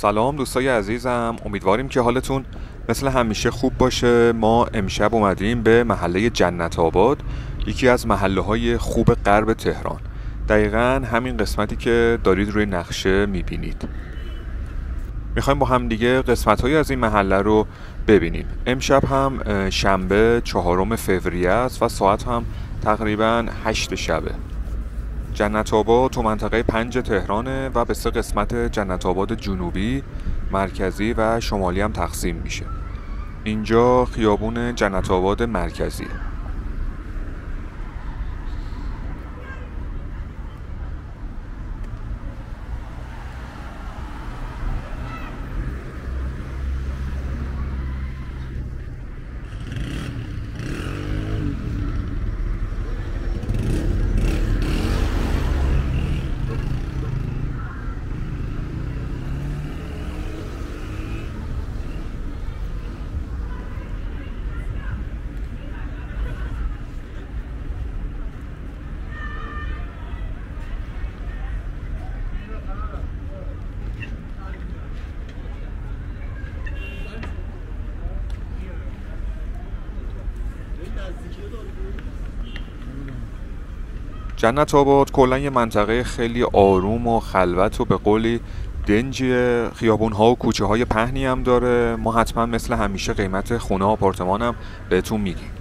سلام دوستای عزیزم امیدواریم که حالتون مثل همیشه خوب باشه. ما امشب اومدیم به محله جنت آباد یکی از محله های خوب غرب تهران. دقیقا همین قسمتی که دارید روی نقشه می‌بینید. می‌خوایم با هم دیگه قسمت های از این محله رو ببینیم. امشب هم شنبه چهارم فوریه است و ساعت هم تقریبا هشت شبه. جنت آباد تو منطقه پنج تهرانه و به سه قسمت جنت آباد جنوبی مرکزی و شمالی هم تقسیم میشه. اینجا خیابون جنت آباد مرکزیه. جنت آباد کلا یه منطقه خیلی آروم و خلوت و به قولی دنج خیابون ها و کوچه های پهنی هم داره. ما حتما مثل همیشه قیمت خونه آپارتمان هم بهتون میگیم.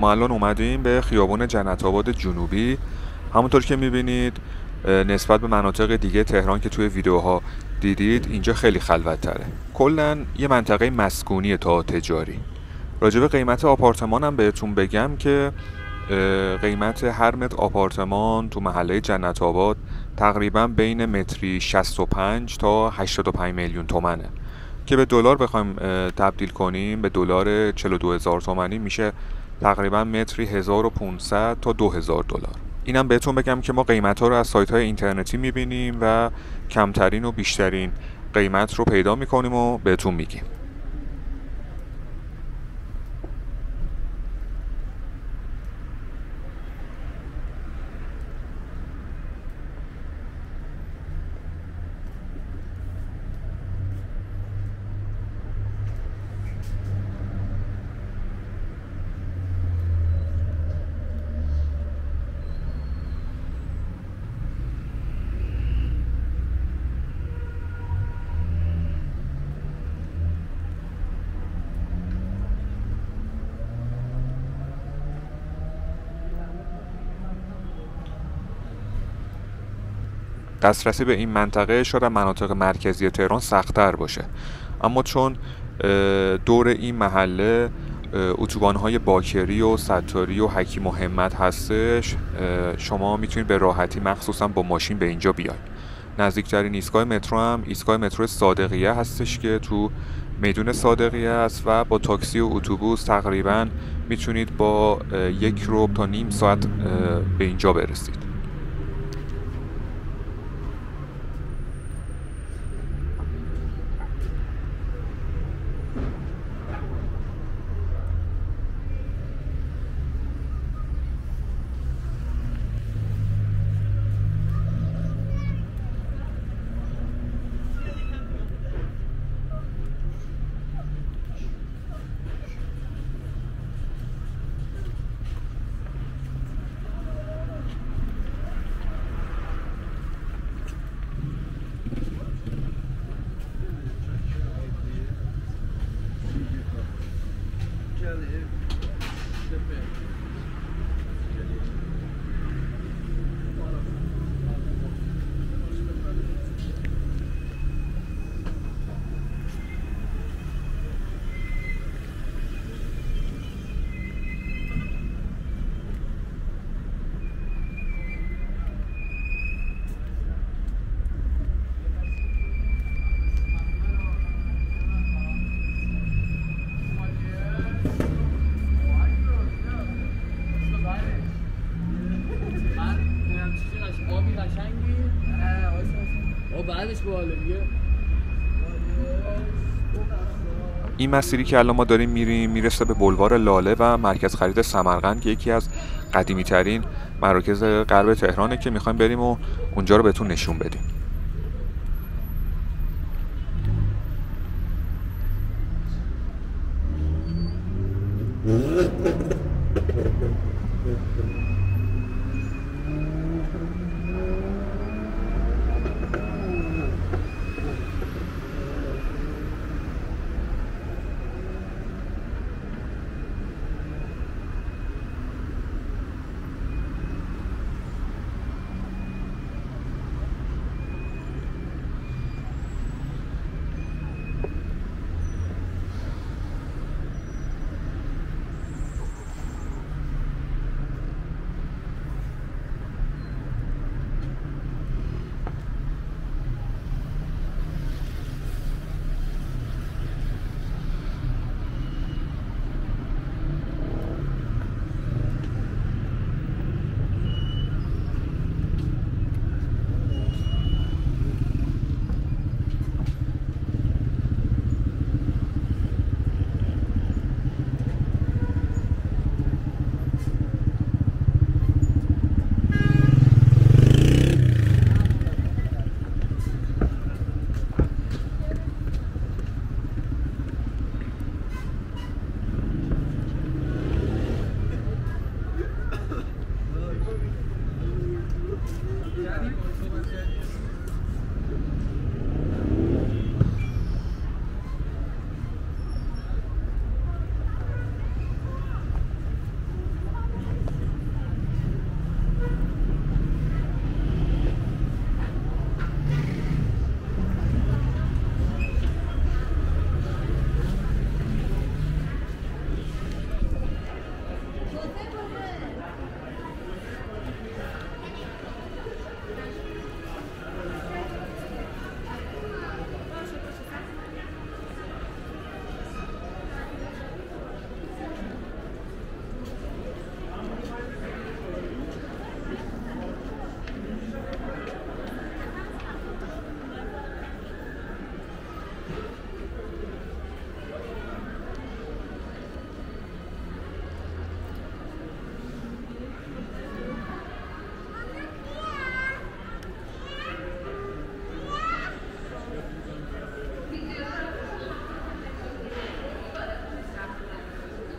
ما الان اومدیم به خیابون جنت آباد جنوبی. همونطور که می‌بینید نسبت به مناطق دیگه تهران که توی ویدیوها دیدید اینجا خیلی خلوت تره کلا یه منطقه مسکونی تا تجاری. راجب قیمت آپارتمان هم بهتون بگم که قیمت هر متر آپارتمان تو محله جنت آباد تقریبا بین متری 65 تا 85 میلیون تومنه. که به دلار بخوایم تبدیل کنیم به دلار 42 هزار میشه تقریبا متری 1500 تا 2000 دلار. اینم بهتون بگم که ما قیمت ها رو از سایت های اینترنتی می‌بینیم و کمترین و بیشترین قیمت رو پیدا می‌کنیم و بهتون میگیم. دسترسی به این منطقه شاید مناطق مرکزی تهران سختتر باشه. اما چون دور این محله اتوبان های باکری و ستاری و حکیم و هستش شما می‌تونید به راحتی مخصوصا با ماشین به اینجا بیاید. نزدیکترین ایستگاه مترو هم ایستگاه مترو صادقیه هستش که تو میدون صادقیه است و با تاکسی و اتوبوس تقریبا می‌تونید با یک روب تا نیم ساعت به اینجا برسید. این مسیری که الان ما داریم میریم می‌رسه به بلوار لاله و مرکز خرید سمرقند که یکی از قدیمی ترین مراکز غرب تهرانه که می‌خوایم بریم و اونجا رو بهتون نشون بدیم.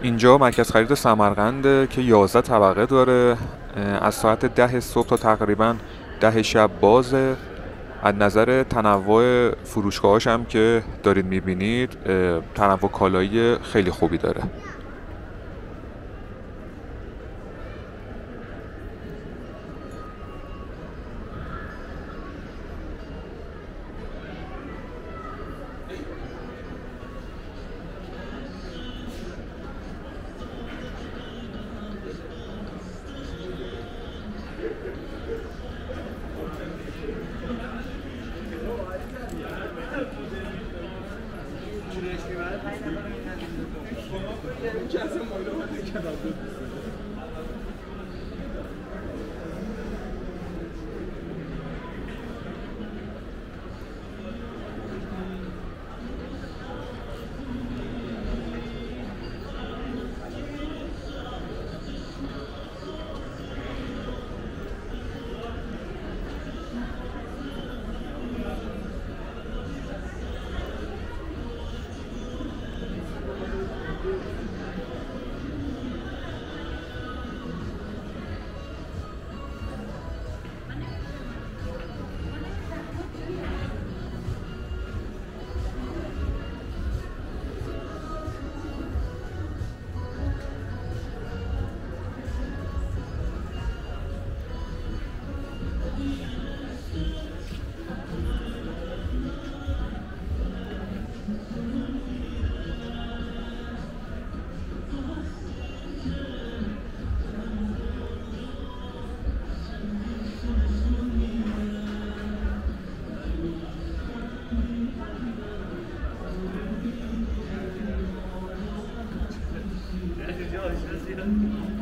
اینجا مرکز خرید سمرقند که 11 طبقه داره از ساعت ده صبح تا تقریبا ده شب بازه از نظر تنوع فروشگاهاش هم که دارید می‌بینید تنوع کالایی خیلی خوبی داره. Thank you.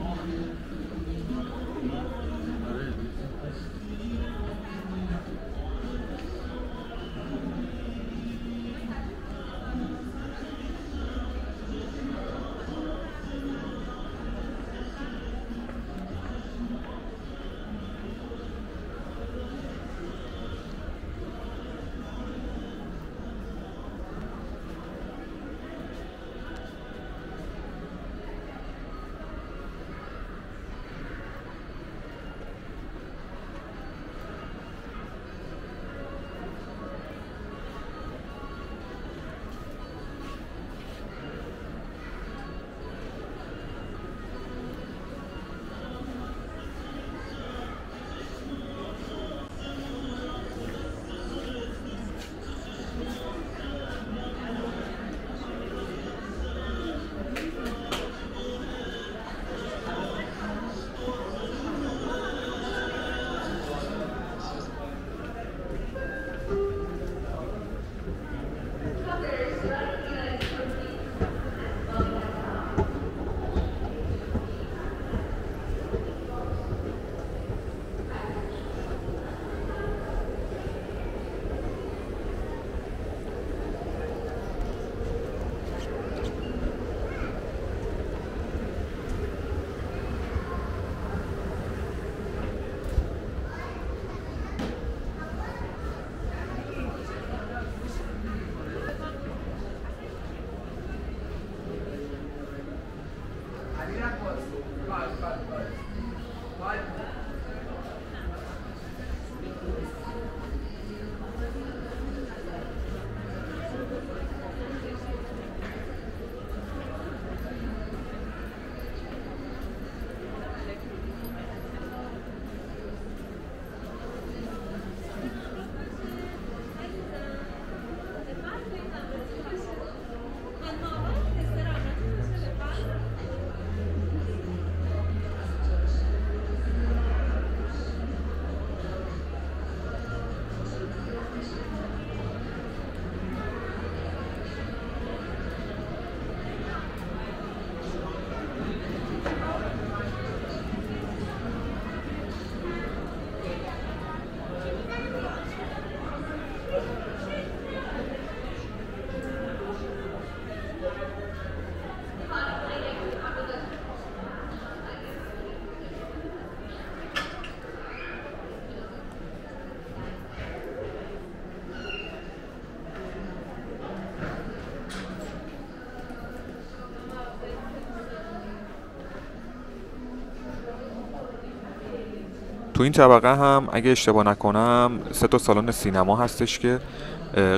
تو این طبقه هم اگه اشتباه نکنم سه تا سالن سینما هستش که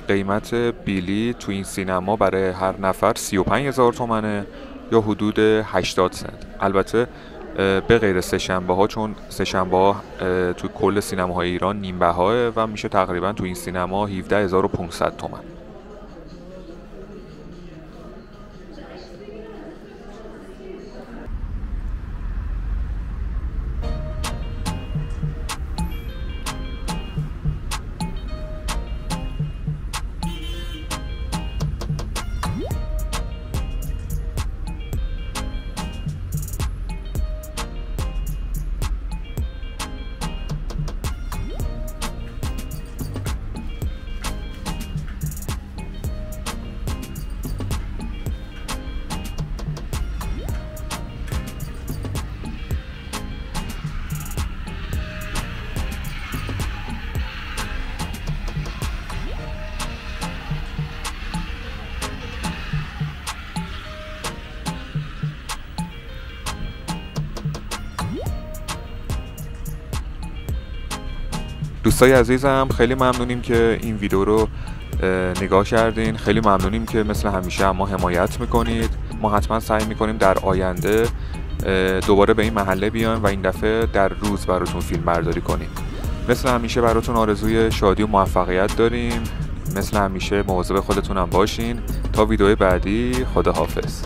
قیمت بیلی تو این سینما برای هر نفر 35 هزار تومنه یا حدود 80 سنت. البته به غیر سهشنبه ها چون سهشنبه ها تو کل سینماهای ایران نیم و میشه تقریبا تو این سینما 17500 تومن. دوستای عزیزم خیلی ممنونیم که این ویدیو رو نگاه کردین. خیلی ممنونیم که مثل همیشه ما حمایت می‌کنید. ما حتما سعی می‌کنیم در آینده دوباره به این محله بیایم و این دفعه در روز براتون فیلم برداری کنیم. مثل همیشه براتون آرزوی شادی و موفقیت داریم. مثل همیشه مواظب خودتونم باشین. تا ویدیو بعدی خدا حافظ